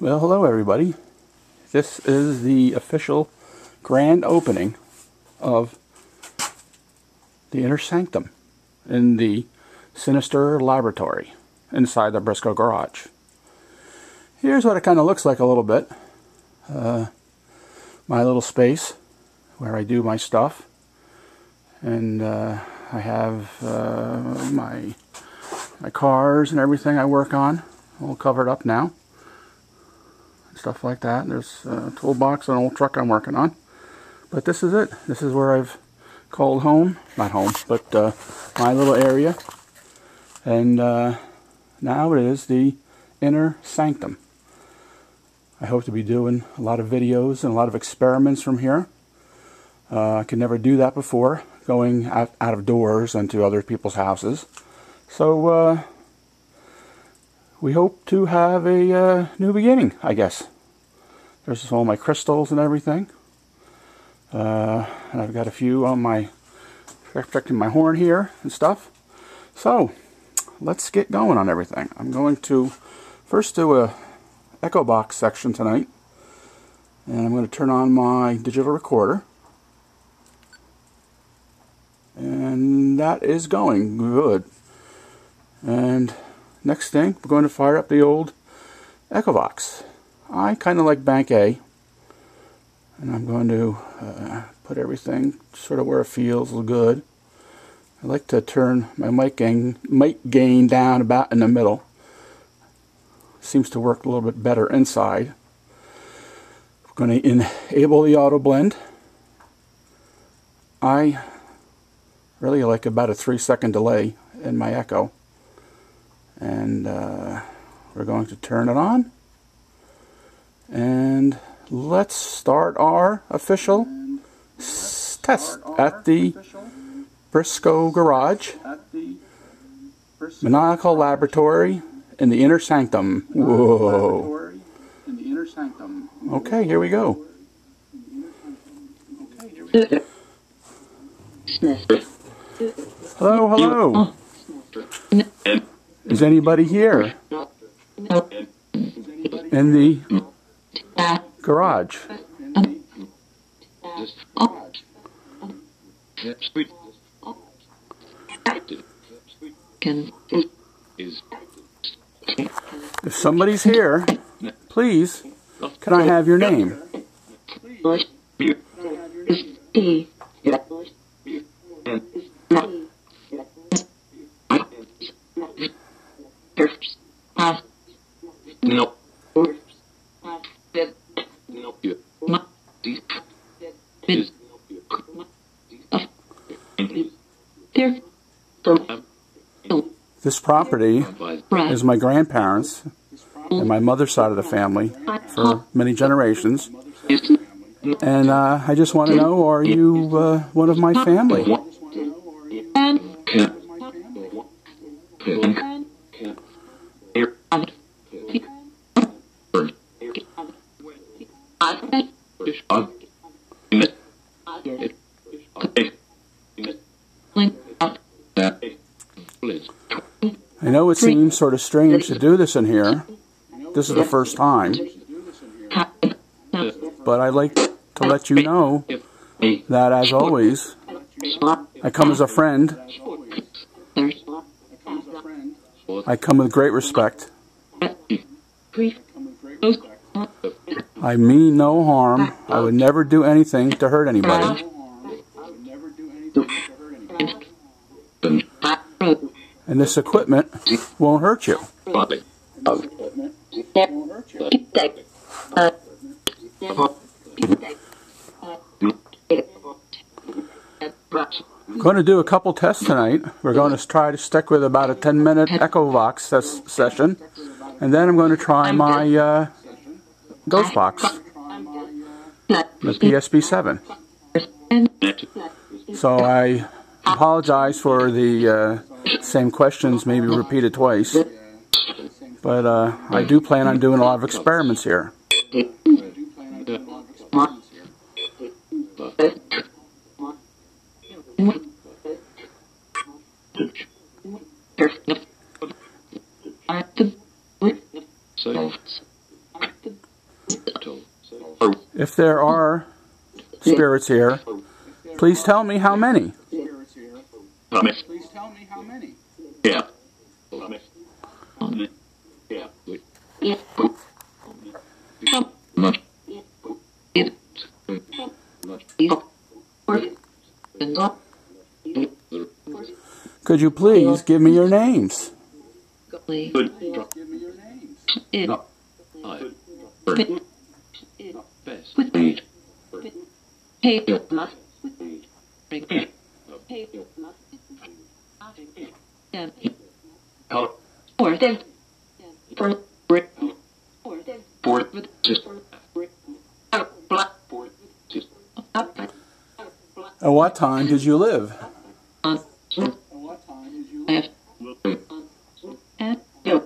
Well, hello everybody. This is the official grand opening of the Inner Sanctum in the Sinister Laboratory inside the Briscoe Garage. Here's what it kind of looks like a little bit. Uh, my little space where I do my stuff. And uh, I have uh, my, my cars and everything I work on all covered up now stuff like that. There's a toolbox and an old truck I'm working on. But this is it. This is where I've called home. Not home, but uh, my little area. And uh, now it is the inner sanctum. I hope to be doing a lot of videos and a lot of experiments from here. Uh, I could never do that before, going out, out of doors and to other people's houses. So, uh, we hope to have a uh, new beginning, I guess. There's all my crystals and everything. Uh, and I've got a few on my protecting my horn here and stuff. So let's get going on everything. I'm going to first do a echo box section tonight. And I'm going to turn on my digital recorder. And that is going good. And next thing, we're going to fire up the old echo box. I kind of like Bank A. And I'm going to uh, put everything sort of where it feels good. I like to turn my mic gain, mic gain down about in the middle. Seems to work a little bit better inside. We're going to enable the auto blend. I really like about a three second delay in my echo. And uh, we're going to turn it on. And let's start our official test at the Briscoe Garage, at the Briscoe Maniacal Laboratory in the Inner Sanctum. Whoa. Okay, here we go. Hello, hello. Is anybody here? In the garage. If somebody's here, please, can I have your name? This property is my grandparents and my mother's side of the family for many generations. And uh, I just want to know, are you uh, one of my family? Seems sort of strange to do this in here. This is the first time. But I'd like to let you know that, as always, I come as a friend. I come with great respect. I mean no harm. I would never do anything to hurt anybody. And this equipment won't hurt you. I'm going to do a couple tests tonight. We're going to try to stick with about a 10 minute Echo Box ses session. And then I'm going to try my uh, Ghost Box, the PSB 7. So I apologize for the uh, same questions maybe repeated twice. But uh, I do plan on doing a lot of experiments here. If there are spirits here, please tell me how many. Promise. Please tell me how many. Yeah. Promise. Yeah. Could you please give me your names? Good. Give me your names. Color. Or then, Four. At what time did you live? on, At what time did you live? and, yo,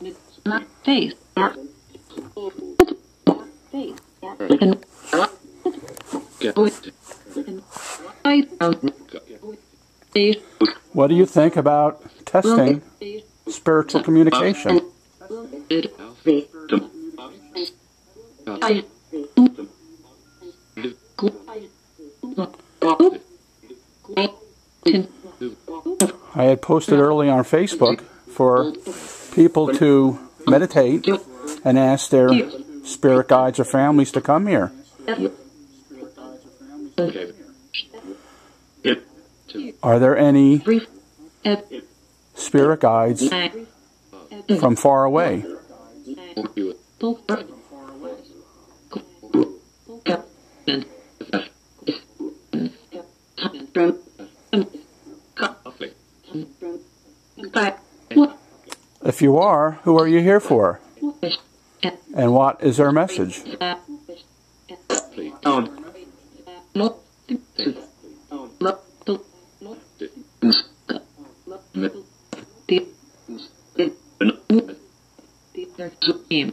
mid, not face, face, and, I, face, What do you think about testing spiritual communication? I had posted early on Facebook for people to meditate and ask their spirit guides or families to come here. Are there any spirit guides from far away? full, and, from, back, what, If you are, who are you here for? And what is our message? not, not, the, team,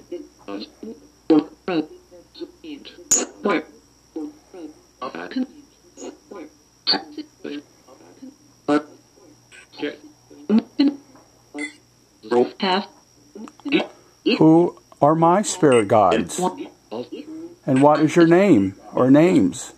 road, work, half, Who are my spirit guides? And what is your name or names?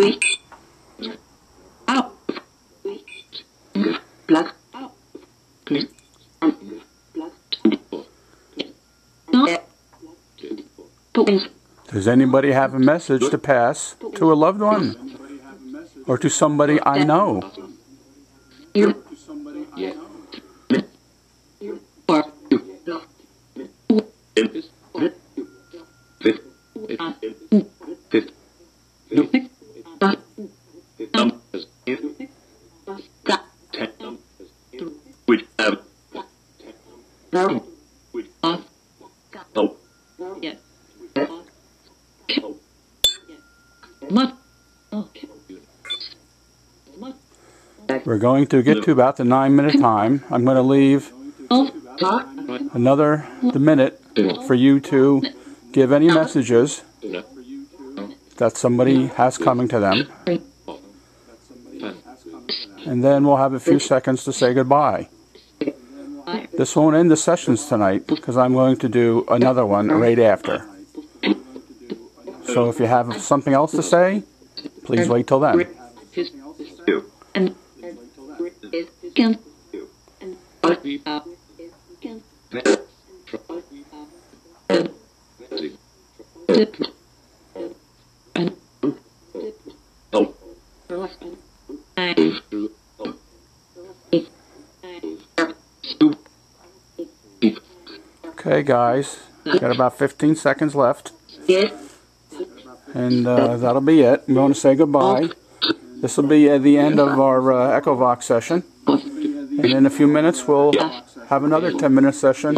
is, out, black, out, not, pulling, Does anybody have a message to pass to a loved one? Or to somebody I know? you, or, got, Which have no, which off, oh yes, mud, oh, mud, We're going to get to about the nine minute time. I'm going to leave oh, another the minute for you to give any messages that somebody has coming to them. And then we'll have a few seconds to say goodbye. This won't end the sessions tonight because I'm going to do another one right after. So if you have something else to say, please wait till then. his, you. and, is, can, and, uh, can, dip, and, Oh I, Okay, guys, got about 15 seconds left. And uh, that'll be it. I'm going to say goodbye. This will be the end of our uh, EchoVox session. And in a few minutes, we'll have another 10 minute session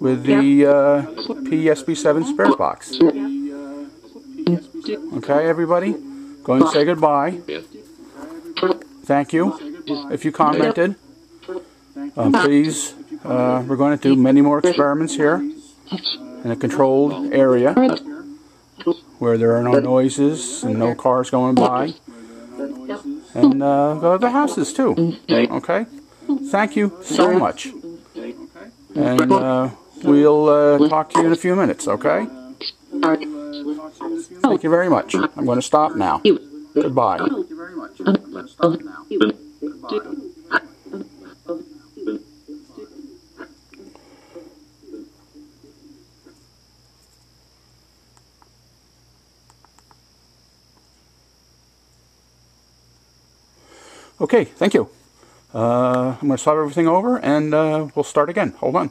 with the uh, PSB7 Spirit Box. Okay, everybody? Go and say goodbye. Thank you. If you commented, uh, please, uh, we're going to do many more experiments here in a controlled area where there are no noises and no cars going by. And uh, go to the houses too. Okay? Thank you so much. And uh, we'll uh, talk to you in a few minutes, okay? Thank you very much. I'm going to stop now. Goodbye. Okay, thank you. Uh, I'm going to start everything over and uh, we'll start again. Hold on.